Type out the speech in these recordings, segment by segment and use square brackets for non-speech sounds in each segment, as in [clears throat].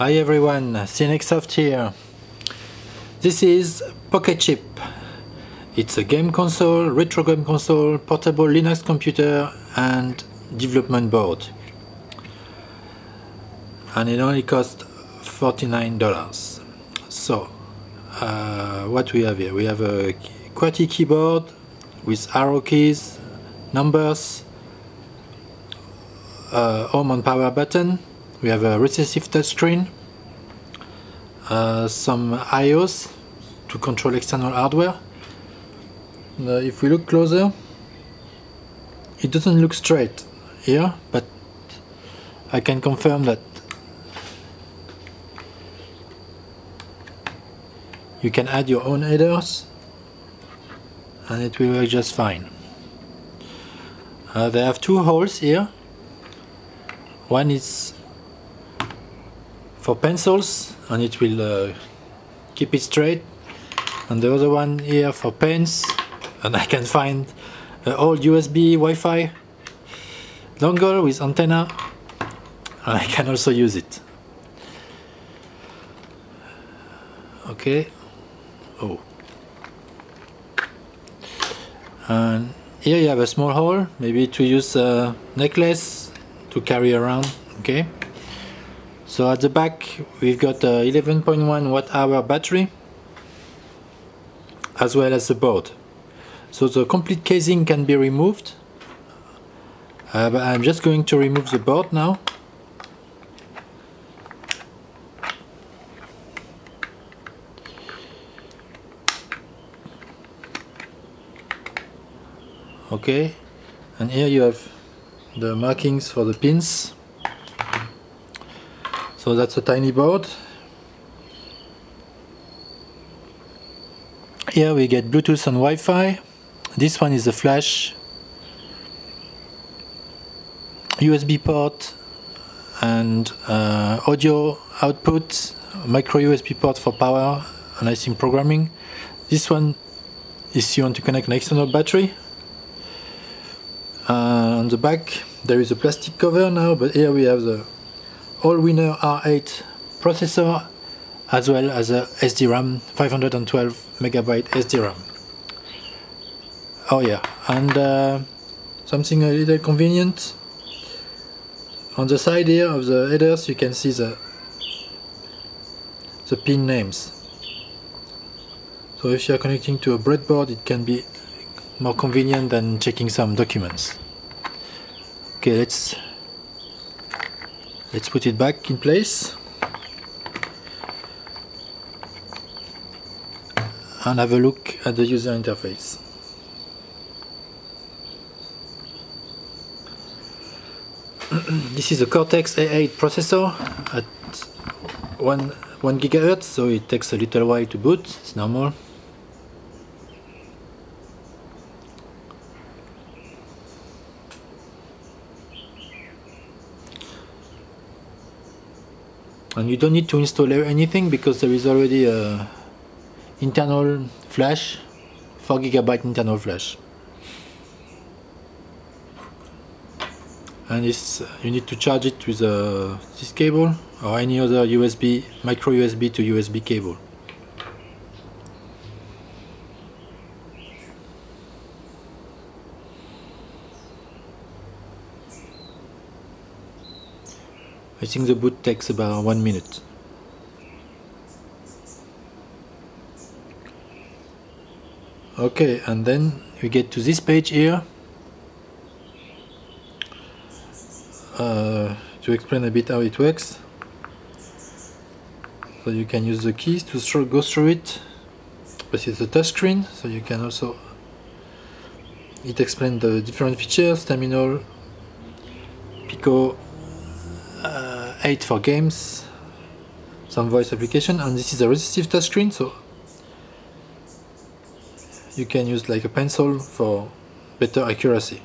Hi everyone, CNXsoft here. This is Pocket Chip. It's a game console, retro game console, portable Linux computer and development board. And it only cost $49. So, uh, what we have here? We have a QWERTY keyboard with arrow keys, numbers, uh, home and power button, we have a resistive touchscreen, uh, some IOs to control external hardware. Uh, if we look closer, it doesn't look straight here, but I can confirm that you can add your own headers and it will work just fine. Uh, they have two holes here. One is for pencils and it will uh, keep it straight. And the other one here for pens and I can find an old USB Wi-Fi dongle with antenna. And I can also use it. Okay. Oh. And here you have a small hole maybe to use a necklace to carry around. Okay so at the back we've got a 11.1 watt hour battery as well as the board. So the complete casing can be removed. Uh, but I'm just going to remove the board now. Okay, and here you have the markings for the pins so that's a tiny board. Here we get Bluetooth and Wi-Fi. This one is a flash USB port and uh, audio output, micro USB port for power and I think programming. This one is you want to connect an external battery. Uh, on the back there is a plastic cover now, but here we have the Allwinner R8 processor as well as a SDRAM 512 megabyte SDRAM. Oh yeah, and uh, something a little convenient. On the side here of the headers you can see the the pin names. So if you are connecting to a breadboard it can be more convenient than checking some documents. Okay, let's Let's put it back in place and have a look at the user interface. [clears throat] this is a Cortex A8 processor at 1, 1 gigahertz, so it takes a little while to boot, it's normal. And you don't need to install anything because there is already a internal flash 4 gigabyte internal flash. And this you need to charge it with uh, this cable or any other USB micro USB to USB cable I think the boot takes about one minute. Okay, and then we get to this page here uh, to explain a bit how it works. So you can use the keys to go through it, but it's a touch screen, so you can also it explains the different features, terminal, Pico, 8 for games, some voice application, and this is a resistive touchscreen, so you can use like a pencil for better accuracy.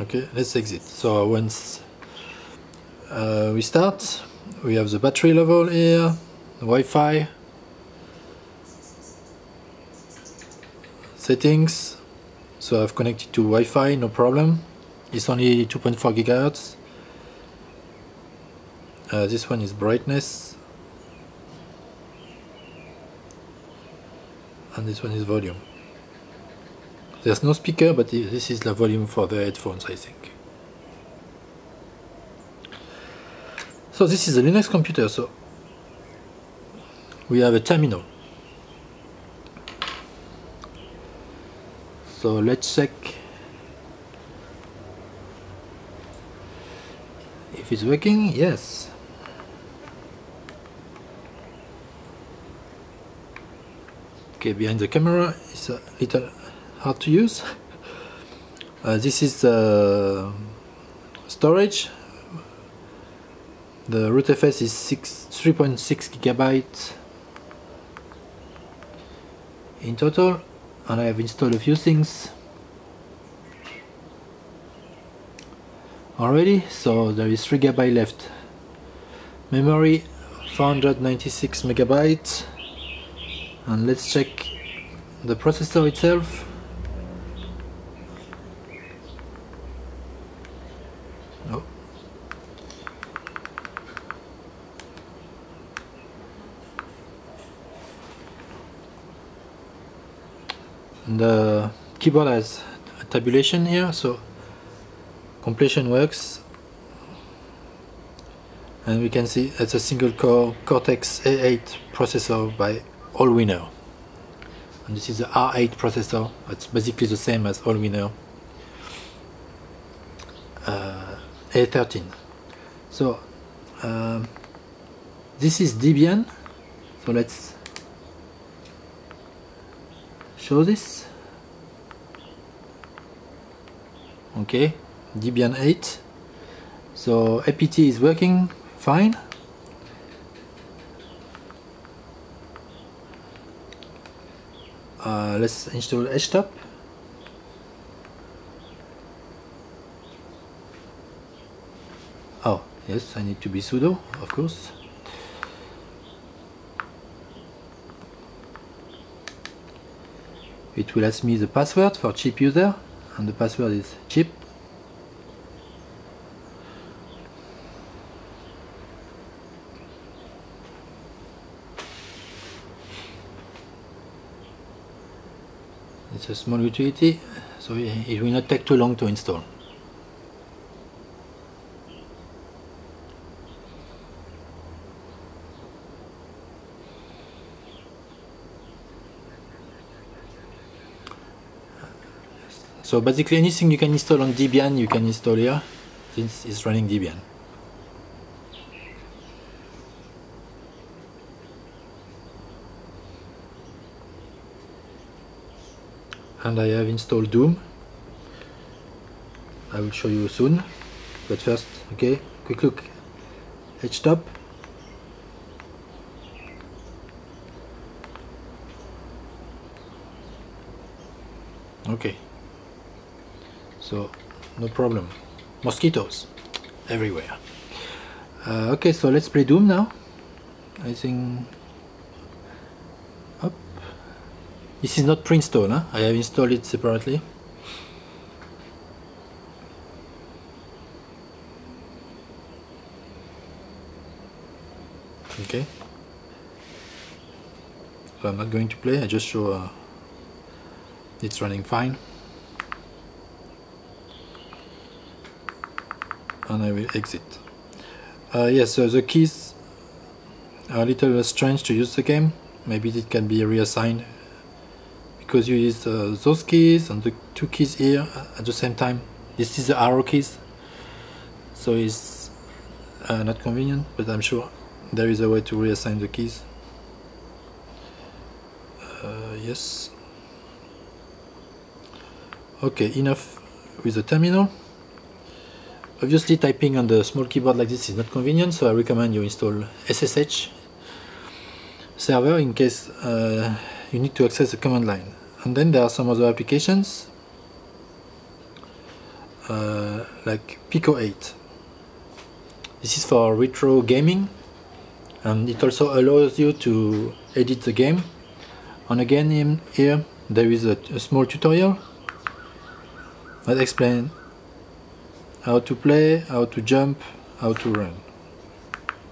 Okay, let's exit. So once uh, we start, we have the battery level here, Wi-Fi, settings, so I've connected to Wi-Fi, no problem it's only 2.4 gigahertz. Uh, this one is brightness. And this one is volume. There's no speaker but this is the volume for the headphones I think. So this is a Linux computer so we have a terminal. So let's check if it's working yes. Okay behind the camera it's a little hard to use. [laughs] Uh, this is the storage. The rootfs is 3.6 gigabyte in total and I have installed a few things already? So there is 3 gigabyte left. Memory 496 megabytes. And let's check the processor itself. Oh. the uh, keyboard has tabulation here so completion works. And we can see it's a single core Cortex A8 processor by Allwinner. And this is the R8 processor. It's basically the same as Allwinner. Uh, A13 so um, this is Debian. So let's show this. Okay Debian 8 so apt is working fine. Uh, let's install htop. Oh yes I need to be sudo of course. It will ask me the password for chip user and the password is chip it's a small utility so it will not take too long to install So basically anything you can install on Debian you can install here since it's running Debian. And I have installed Doom. I will show you soon. But first, okay, quick look. HTOP. Okay so no problem mosquitoes everywhere uh, okay so let's play Doom now I think this is not pre-install huh? I have installed it separately okay so I'm not going to play I just show uh, it's running fine and I will exit. Uh, yes, so the keys are a little strange to use the game. Maybe it can be reassigned because you use uh, those keys and the two keys here at the same time. This is the arrow keys, so it's uh, not convenient, but I'm sure there is a way to reassign the keys. Uh, yes. Okay, enough with the terminal. Obviously typing on the small keyboard like this is not convenient, so I recommend you install SSH server in case uh, you need to access the command line. And then there are some other applications uh, like Pico 8. This is for retro gaming and it also allows you to edit the game. And again in here there is a, a small tutorial that explains how to play, how to jump, how to run.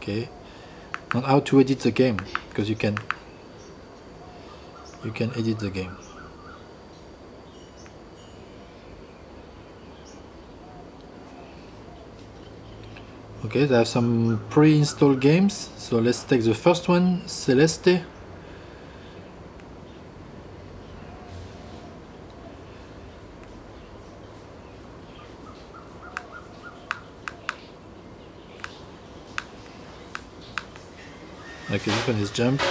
okay on how to edit the game because you can you can edit the game okay there have some pre-installed games so let's take the first one Celeste Okay, this one is jump.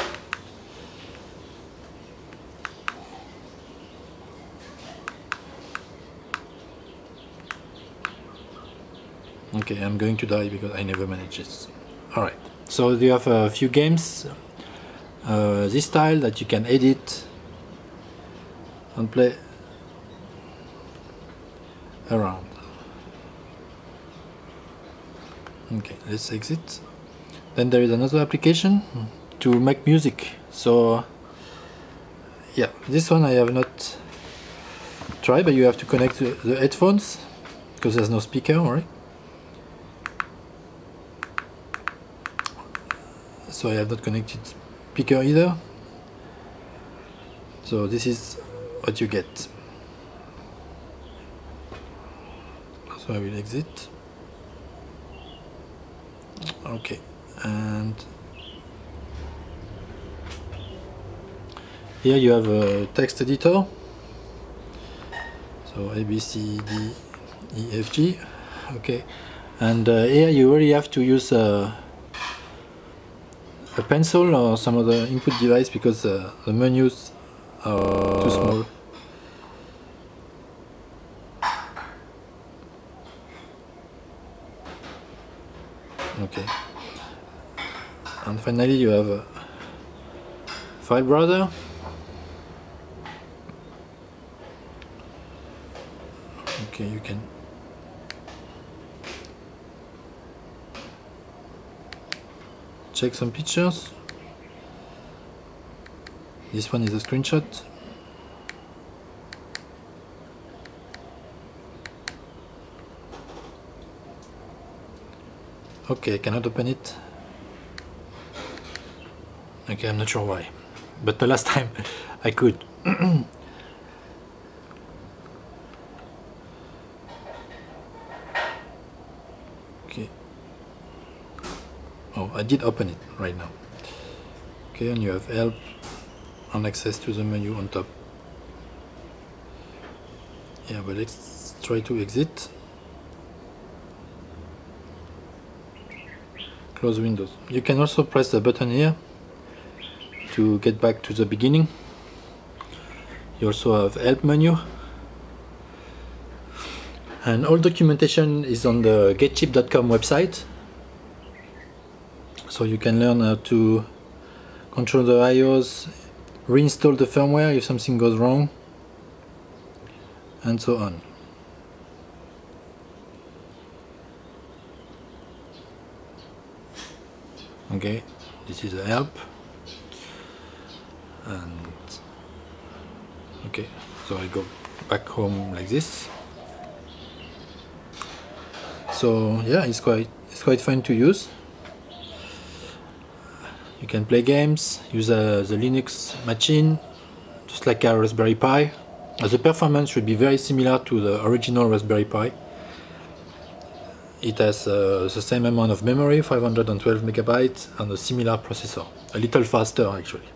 Okay, I'm going to die because I never manage this. Alright, so you have a few games uh, this style that you can edit and play around. Okay, let's exit then there is another application to make music so yeah this one I have not tried but you have to connect the headphones because there's no speaker right so I have not connected speaker either. So this is what you get. So I will exit. Okay and here you have a text editor. So A B C D E F G. Okay and uh, here you really have to use a, a pencil or some other input device because uh, the menus are too small? Okay. And finally you have a file okay you can check some pictures this one is a screenshot okay I cannot open it Okay, I'm not sure why. But the last [laughs] time I could. [clears throat] okay. Oh, I did open it right now. Okay, and you have help and access to the menu on top. Yeah, but let's try to exit. Close Windows. You can also press the button here to get back to the beginning you also have help menu and all documentation is on the getchip.com website so you can learn how to control the IOs reinstall the firmware if something goes wrong and so on. Okay this is a help and okay so I go back home like this. So yeah it's quite it's quite fun to use you can play games use uh, the Linux machine just like a Raspberry Pi. The performance should be very similar to the original Raspberry Pi. It has uh, the same amount of memory 512 megabytes and a similar processor. A little faster actually.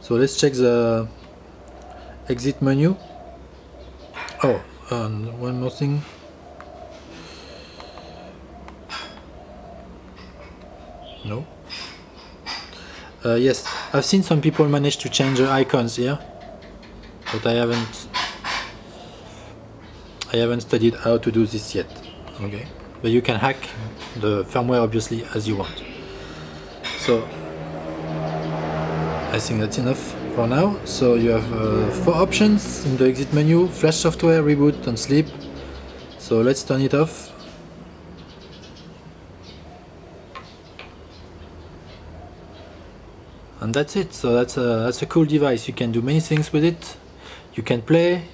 So let's check the exit menu. Oh and one more thing. No uh, yes I've seen some people manage to change the icons here but I haven't I haven't studied how to do this yet okay but you can hack the firmware obviously as you want so I think that's enough for now. So you have uh, four options in the exit menu, flash software, reboot and sleep. So let's turn it off. And that's it. So that's a, that's a cool device. You can do many things with it. You can play.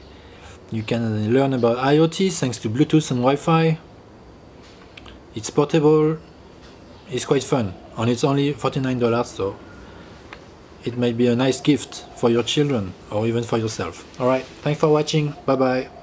You can learn about IoT thanks to Bluetooth and Wi-Fi. It's portable. it's quite fun and it's only $49 so it might be a nice gift for your children or even for yourself alright thanks for watching bye bye